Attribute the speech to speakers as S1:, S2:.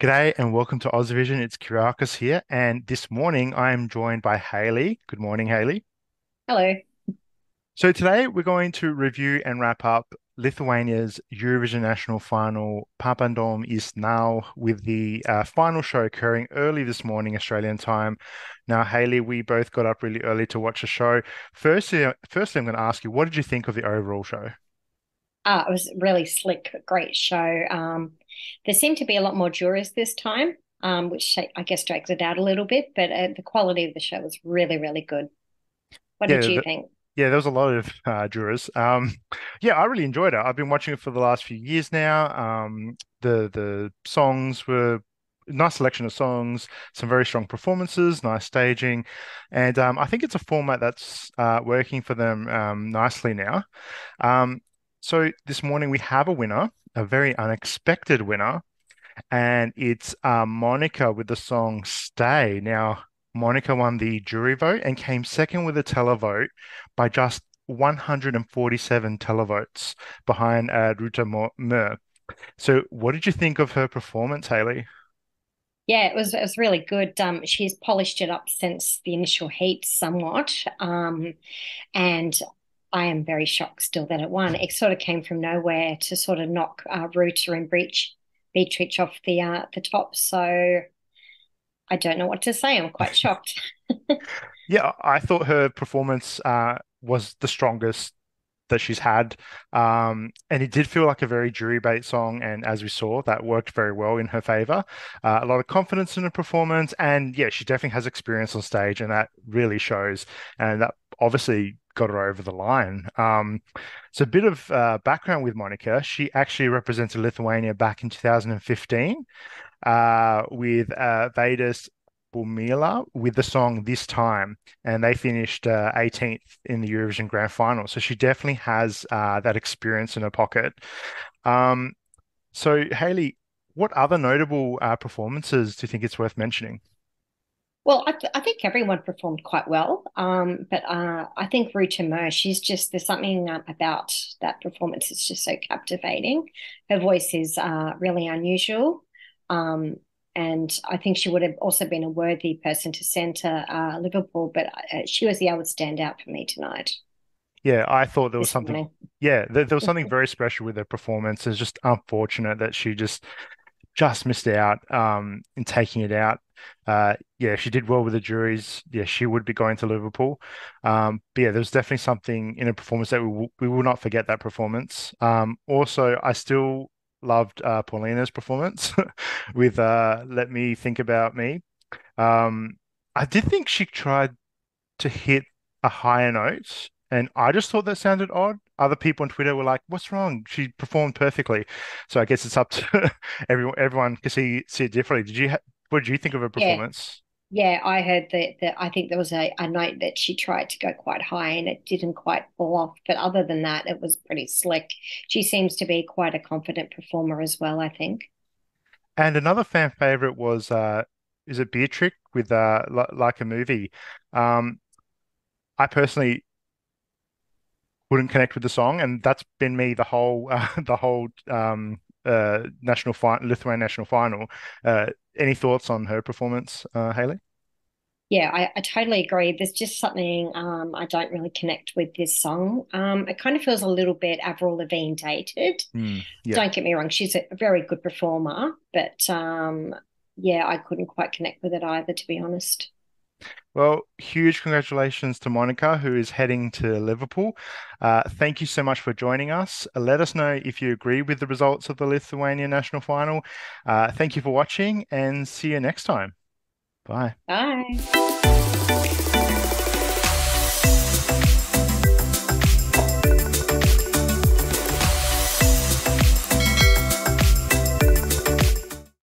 S1: G'day and welcome to Aussievision. It's Kyriakos here, and this morning I am joined by Hayley. Good morning, Hayley.
S2: Hello.
S1: So today we're going to review and wrap up Lithuania's Eurovision National Final. Pabandom iš naujo with the uh, final show occurring early this morning, Australian time. Now, Hayley, we both got up really early to watch the show. Firstly, firstly, I'm going to ask you, what did you think of the overall show?
S2: Uh, it was really slick, great show. Um, there seemed to be a lot more jurors this time, um, which I guess drags it out a little bit, but uh, the quality of the show was really, really good. What yeah, did you the, think?
S1: Yeah, there was a lot of uh, jurors. Um, yeah, I really enjoyed it. I've been watching it for the last few years now. Um, the the songs were nice selection of songs, some very strong performances, nice staging, and um, I think it's a format that's uh, working for them um, nicely now. Um, so this morning we have a winner, a very unexpected winner, and it's uh, Monika with the song "Stay." Now, Monika won the jury vote and came second with a televote by just 147 televotes behind uh, Ruta Mur. So, what did you think of her performance, Hayley?
S2: Yeah, it was it was really good. Um, she's polished it up since the initial heat somewhat, um, and I am very shocked still that it won. It sort of came from nowhere to sort of knock uh, Ruta and Breach Beatrice off the uh, the top. So I don't know what to say. I'm quite shocked.
S1: yeah, I thought her performance uh, was the strongest that she's had. Um, and it did feel like a very jury bait song. And as we saw, that worked very well in her favor. Uh, a lot of confidence in her performance. And yeah, she definitely has experience on stage, and that really shows. And that obviously got her over the line. Um, so, a bit of uh, background with Monika. She actually represented Lithuania back in 2015 uh, with uh, Vaidas Baumila with the song This Time, and they finished uh, 18th in the Eurovision Grand Final. So, she definitely has uh, that experience in her pocket. Um, so, Hayley, what other notable uh, performances do you think it's worth mentioning?
S2: Well, I, th- I, think everyone performed quite well, um, but uh, I think Ruta Mur, she's just there's something uh, about that performance that's just so captivating. Her voice is uh, really unusual, um, and I think she would have also been a worthy person to centre uh, Liverpool, but uh, she was the other standout for me tonight.
S1: Yeah, I thought there was something. Yeah, there, there was something very special with her performance. It's just unfortunate that she just just missed out um, in taking it out. Uh, yeah, she did well with the juries. Yeah, she would be going to Liverpool. Um, but yeah, there was definitely something in a performance that we, w- we will not forget that performance. Um, also, I still loved uh, Paulina's performance with uh, "Let Me Think About Me." Um, I did think she tried to hit a higher note, and I just thought that sounded odd other people on Twitter were like, "What's wrong? She performed perfectly." So I guess it's up to everyone. Everyone can see see it differently. Did you? Ha- what did you think of her performance?
S2: Yeah, yeah I heard that. That I think there was a, a note that she tried to go quite high and it didn't quite fall off. But other than that, it was pretty slick. She seems to be quite a confident performer as well. I think.
S1: And another fan favorite was uh, is it Beatrix with uh, like a movie. Um, I personally wouldn't connect with the song, and that's been me the whole uh, the whole um, uh, national fi- Lithuanian national final. Uh, any thoughts on her performance, uh, Hayley?
S2: Yeah, I, I, totally agree. There's just something um, I don't really connect with this song. Um, it kind of feels a little bit Avril Lavigne dated. Mm, yeah. Don't get me wrong; she's a very good performer, but um, yeah, I couldn't quite connect with it either, to be honest.
S1: Well, huge congratulations to Monika, who is heading to Liverpool. Uh, thank you so much for joining us. Let us know if you agree with the results of the Lithuania national final. Uh, thank you for watching and see you next time. Bye.
S2: Bye.